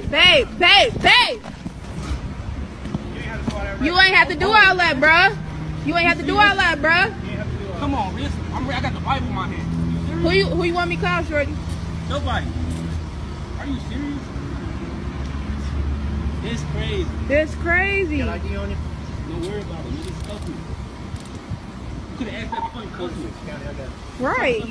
babe, babe, babe, babe. You ain't have to do all that, bruh. You ain't have to do all that, bruh. Come on, Riz. I'm, I got the Bible in my hand. Who you who you want me to call, shorty? Nobody. Are you serious? It's crazy. This crazy. Don't worry about it. You just cuff me. You could have asked that before you cuffed me. Right.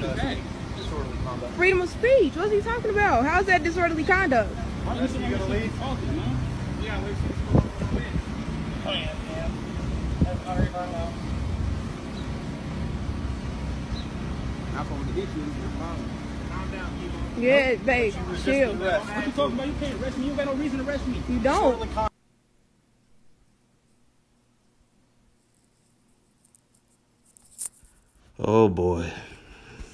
Freedom of speech. What's he talking about? How's that disorderly conduct? Why you gonna leave? Talking, man. Yeah, leave. Oh yeah, yeah. That's not right now. I'm going to hit you with your phone. Calm down, people. Yeah, babe. Chill. What you talking about? You can't arrest me. You ain't got no reason to arrest me. You don't. Oh boy.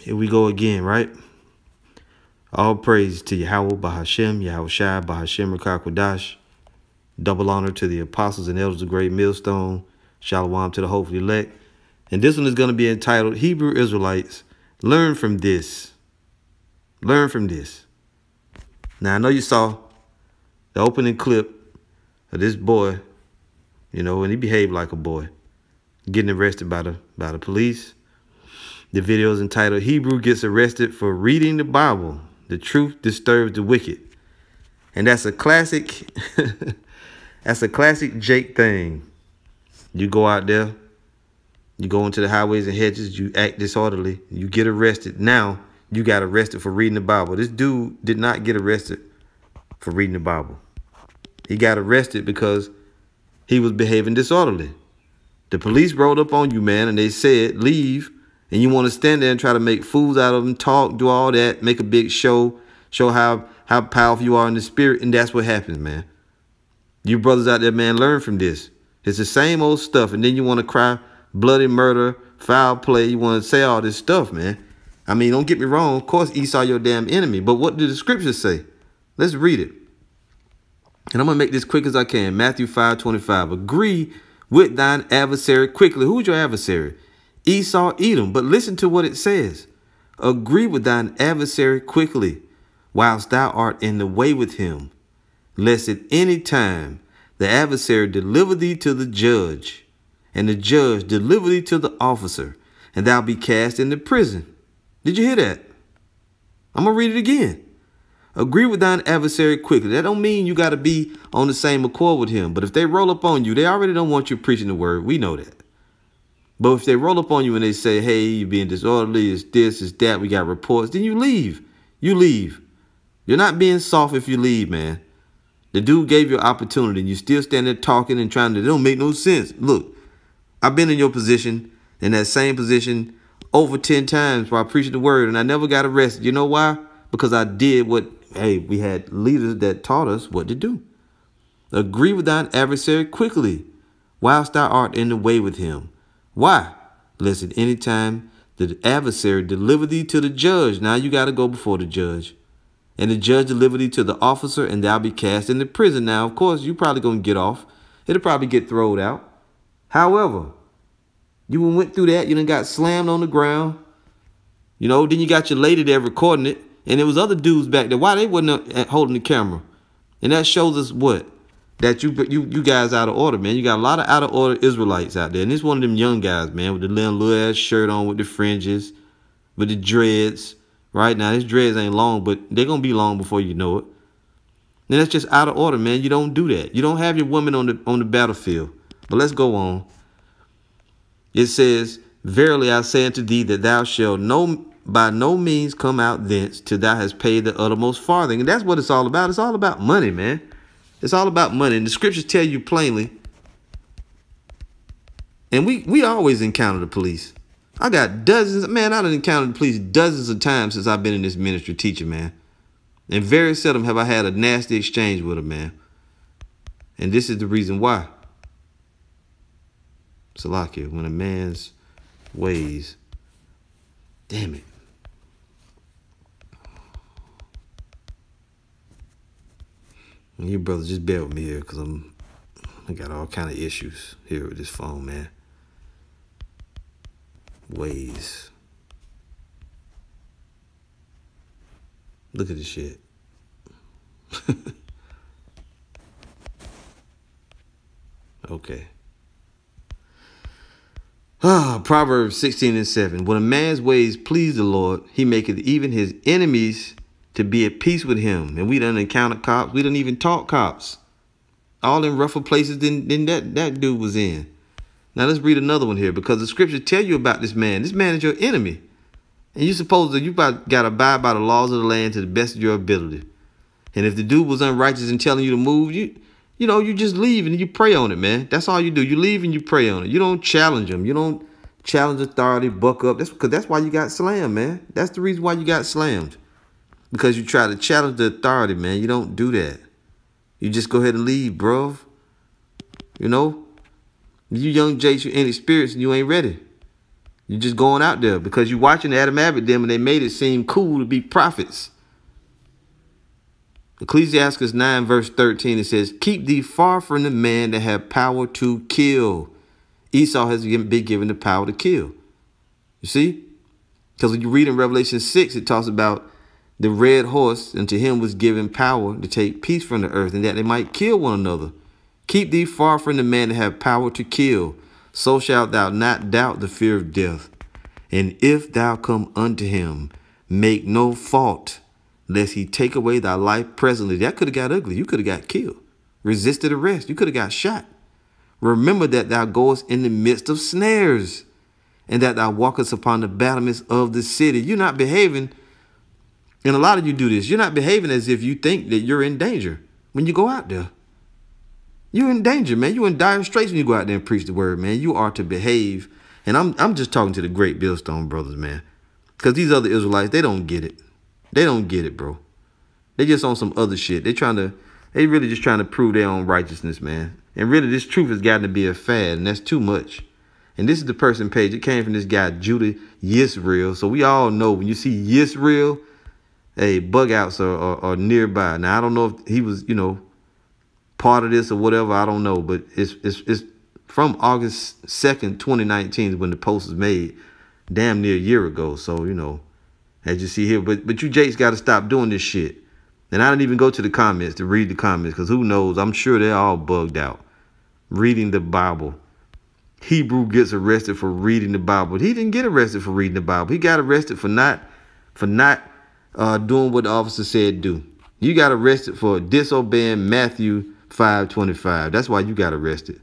Here we go again, right? All praise to Yahweh Bahashem, Yahweh Shai, Bahashem Rakakwadash. Double honor to the apostles and elders of Great Millstone. Shalom to the hopefully elect. And this one is going to be entitled Hebrew Israelites. Learn from this. Learn from this. Now, I know you saw the opening clip of this boy, you know, and he behaved like a boy, getting arrested by the by the police. The video is entitled Hebrew Gets Arrested for Reading the Bible. The Truth Disturbs the Wicked. And that's a classic, that's a classic Jake thing. You go out there, you go into the highways and hedges, you act disorderly, you get arrested. Now you got arrested for reading the Bible. This dude did not get arrested for reading the Bible. He got arrested because he was behaving disorderly. The police rolled up on you, man, and they said, leave. And you want to stand there and try to make fools out of them, talk, do all that, make a big show, show how, how powerful you are in the spirit. And that's what happens, man. You brothers out there, man, learn from this. It's the same old stuff. And then you want to cry bloody murder, foul play. You want to say all this stuff, man. I mean, don't get me wrong. Of course, Esau your damn enemy. But what do the scriptures say? Let's read it. And I'm to make this quick as I can. Matthew 5, 25. Agree with thine adversary quickly. Who's your adversary? Esau, Edom. But listen to what it says. Agree with thine adversary quickly, whilst thou art in the way with him, lest at any time the adversary deliver thee to the judge, and the judge deliver thee to the officer, and thou be cast into prison. Did you hear that? I'm going to read it again. Agree with thine adversary quickly. That don't mean you got to be on the same accord with him. But if they roll up on you, they already don't want you preaching the word. We know that. But if they roll up on you and they say, hey, you're being disorderly, it's this, it's that, we got reports, then you leave. You leave. You're not being soft if you leave, man. The dude gave you an opportunity and you still stand there talking and trying to, it don't make no sense. Look, I've been in your position, in that same position, over 10 times while preaching the word, and I never got arrested. You know why? Because I did what, hey, we had leaders that taught us what to do. Agree with thine adversary quickly, whilst thou art in the way with him. Why? Listen, at any time the adversary deliver thee to the judge. Now you got to go before the judge. And the judge deliver thee to the officer, and thou be cast into prison. Now, of course, you probably going to get off. It'll probably get thrown out. However, you went through that. You done got slammed on the ground. You know, then you got your lady there recording it. And there was other dudes back there. Why they wasn't uh, holding the camera? And that shows us what? That you you you guys out of order, man. You got a lot of out of order Israelites out there. And this one of them young guys, man, with the little, ass shirt on with the fringes, with the dreads. Right now, his dreads ain't long, but they're to be long before you know it. And that's just out of order, man. You don't do that. You don't have your women on the on the battlefield. But let's go on. It says, Verily I say unto thee that thou shalt no by no means come out thence till thou hast paid the uttermost farthing. And that's what it's all about. It's all about money, man. It's all about money. And the scriptures tell you plainly. And we we always encounter the police. I got dozens, man, I done encountered the police dozens of times since I've been in this ministry teaching, man. And very seldom have I had a nasty exchange with them, man. And this is the reason why. Salakia, when a man's ways, damn it. Your brother, just bear with me here, cause I'm, I got all kind of issues here with this phone, man. Ways. Look at this shit. okay. Ah, Proverbs 16 and 7. When a man's ways please the Lord, he maketh even his enemies to be at peace with him. And we done encounter cops. We didn't even talk cops. All in rougher places than, than that, that dude was in. Now let's read another one here because the scriptures tell you about this man. This man is your enemy. And you suppose that you got to abide by the laws of the land to the best of your ability. And if the dude was unrighteous and telling you to move, you you know, you just leave and you pray on it, man. That's all you do. You leave and you pray on it. You don't challenge them. You don't challenge authority, buck up. That's because that's why you got slammed, man. That's the reason why you got slammed. Because you try to challenge the authority, man. You don't do that. You just go ahead and leave, bro. You know? You young Jakes, you're inexperienced and you ain't ready. You're just going out there because you're watching Adam Abbott them and they made it seem cool to be prophets. Ecclesiastes 9 verse 13, it says, Keep thee far from the man that have power to kill. Esau has been given the power to kill. You see? Because when you read in Revelation 6, it talks about the red horse, and to him was given power to take peace from the earth, and that they might kill one another. Keep thee far from the man that have power to kill. So shalt thou not doubt the fear of death. And if thou come unto him, make no fault lest he take away thy life presently. That could have got ugly. You could have got killed. Resisted arrest. You could have got shot. Remember that thou goest in the midst of snares, and that thou walkest upon the battlements of the city. You're not behaving, and a lot of you do this, you're not behaving as if you think that you're in danger when you go out there. You're in danger, man. You're in dire straits when you go out there and preach the word, man. You are to behave. And I'm I'm just talking to the great Millstone brothers, man. Because these other Israelites, they don't get it. They don't get it, bro. They just on some other shit. They trying to, they really just trying to prove their own righteousness, man. And really, this truth has gotten to be a fad, and that's too much. And this is the person page. It came from this guy, Judah Yisrael. So we all know when you see Yisrael, hey, bug outs are, are, are, nearby. Now, I don't know if he was, you know, part of this or whatever. I don't know. But it's, it's, it's from August 2nd, 2019 when the post was made, damn near a year ago. So, you know, as you see here. But but you Jake's got to stop doing this shit. And I didn't even go to the comments to read the comments because who knows? I'm sure they're all bugged out. Reading the Bible. Hebrew gets arrested for reading the Bible. He didn't get arrested for reading the Bible. He got arrested for not for not uh, doing what the officer said do. You got arrested for disobeying Matthew 5:25. That's why you got arrested.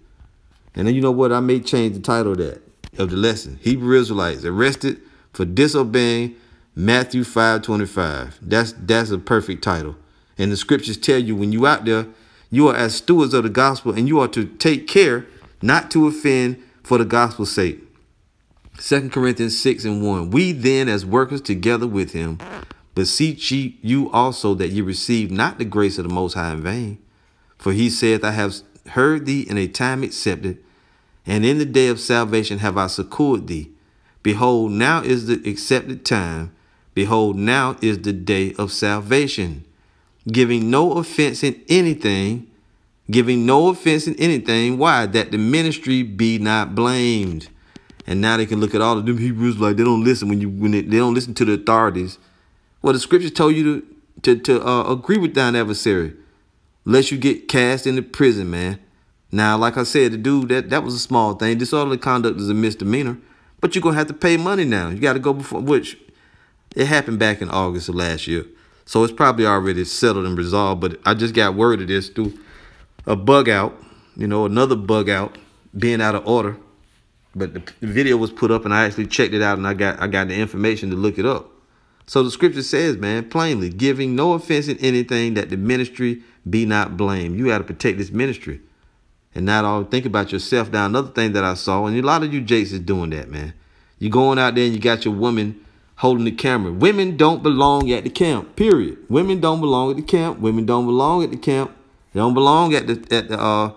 And then you know what? I may change the title of that of the lesson. Hebrew Israelites arrested for disobeying Matthew 5 25. That's that's a perfect title. And the scriptures tell you when you out there, you are as stewards of the gospel and you are to take care not to offend for the gospel's sake. 2 Corinthians 6 and 1. We then, as workers together with him, beseech ye you also that ye receive not the grace of the Most High in vain. For he saith, I have heard thee in a time accepted, and in the day of salvation have I succored thee. Behold, now is the accepted time Behold, now is the day of salvation, giving no offense in anything, giving no offense in anything. Why? That the ministry be not blamed. And now they can look at all of them Hebrews like they don't listen when you when they, they don't listen to the authorities. Well, the scripture told you to to, to uh, agree with thine adversary, lest you get cast into prison, man. Now, like I said, the dude that that was a small thing. Disorderly conduct is a misdemeanor, but you're gonna have to pay money now. You got to go before which it happened back in August of last year. So it's probably already settled and resolved. But I just got word of this through a bug out, you know, another bug out being out of order. But the video was put up and I actually checked it out and I got I got the information to look it up. So the scripture says, man, plainly, giving no offense in anything that the ministry be not blamed. You got to protect this ministry. And not all think about yourself. Now, another thing that I saw, and a lot of you Jakes is doing that, man. You going out there and you got your woman holding the camera. Women don't belong at the camp, period. Women don't belong at the camp. Women don't belong at the camp. They don't belong at the at the uh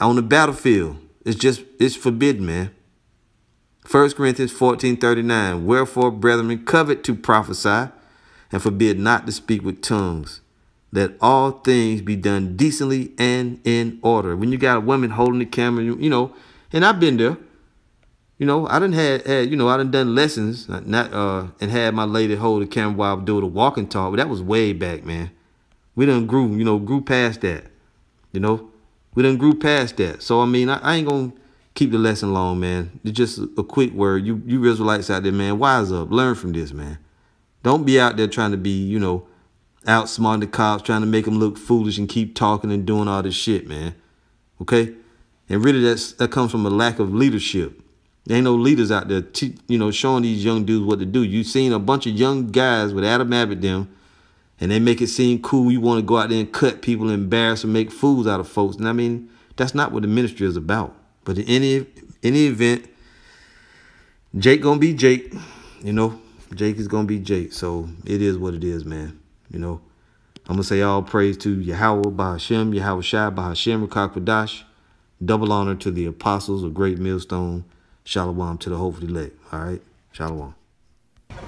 on the battlefield. It's just it's forbidden, man. 1 Corinthians 14, 39. Wherefore, brethren, covet to prophesy, and forbid not to speak with tongues, that all things be done decently and in order. When you got a woman holding the camera, you, you know, and I've been there. You know, I didn't had, had you know, I done done lessons, not uh, and had my lady hold the camera while I do the walking talk, but that was way back, man. We done grew, you know, grew past that. You know, We done grew past that. So I mean, I, I ain't gonna keep the lesson long, man. It's just a, quick word. You you Israelites out there, man, wise up. Learn from this, man. Don't be out there trying to be, you know, outsmarting the cops, trying to make them look foolish and keep talking and doing all this shit, man. Okay? And really, that's that comes from a lack of leadership. There ain't no leaders out there, you know, showing these young dudes what to do. You've seen a bunch of young guys with Adam Abbott them, and they make it seem cool. You want to go out there and cut people, embarrass, and make fools out of folks. And I mean, that's not what the ministry is about. But in any any event, Jake gonna be Jake. You know, Jake is gonna be Jake. So it is what it is, man. You know, I'm gonna say all praise to Yahweh Bahashem, Yahweh Shai Bahashem, Rakakwadash. Double honor to the apostles of Great Millstone. Shalom to the hopefully elect. All right, Shalom. Okay,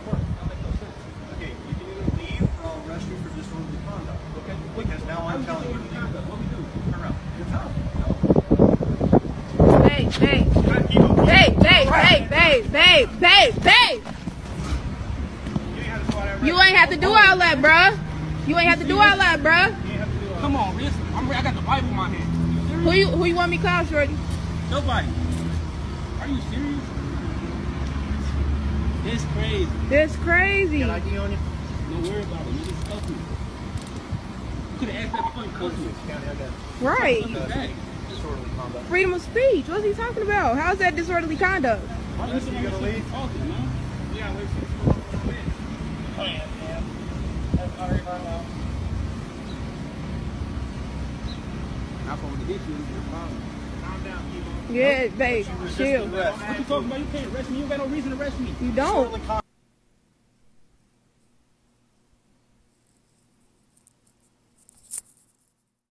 you can either leave or I'll arrest you for disorderly conduct. Okay? Because now I'm telling you to leave. What we do? Turn around. You're telling Babe, babe, babe, babe, babe, babe, babe. You ain't have to do all that, bruh. You ain't have to do all that, bruh. Come on, listen. I'm, I got the Bible in my hand. Who you who you want me to call, shorty? Nobody. Are you serious? It's crazy. That's crazy. on you? Don't worry about it. You just cuff me. You could have asked that before you me. Right. Hey, Disorderly conduct. Freedom of speech. What's he talking about? How's that disorderly conduct? why you You gonna leave? Talking, man. Yeah, leave. Oh, yeah, yeah. That's all right, right now. Not going to hit you. It's your problem. Calm down, Kimo. Yeah, babe, chill. Arrest. What you talking about? You can't arrest me. You ain't got no reason to arrest me. You don't. Disorderly conduct.